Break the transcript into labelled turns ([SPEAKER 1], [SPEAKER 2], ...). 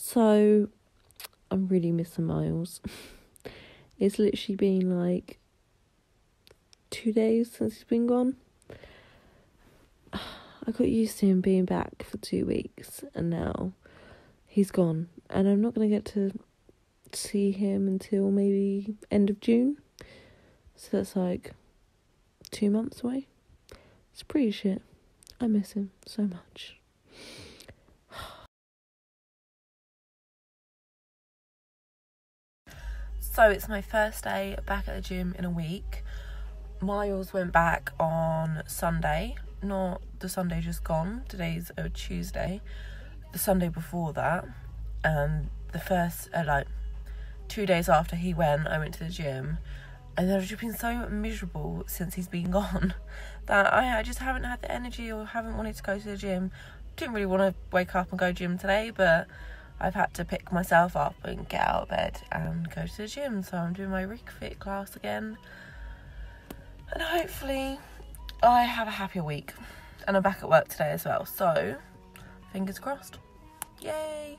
[SPEAKER 1] So I'm really missing Miles. it's literally been like two days since he's been gone. I got used to him being back for two weeks and now he's gone. And I'm not going to get to see him until maybe end of June. So that's like two months away. It's pretty shit. I miss him so much.
[SPEAKER 2] So it's my first day back at the gym in a week. Miles went back on Sunday, not the Sunday just gone. Today's a Tuesday. The Sunday before that, and the first uh, like two days after he went, I went to the gym, and I've just been so miserable since he's been gone that I, I just haven't had the energy or haven't wanted to go to the gym. Didn't really want to wake up and go gym today, but I've had to pick myself up and get out of bed and go to the gym. So I'm doing my Rick Fit class again, and hopefully I have a happier week. And I'm back at work today as well, so fingers crossed. Yay!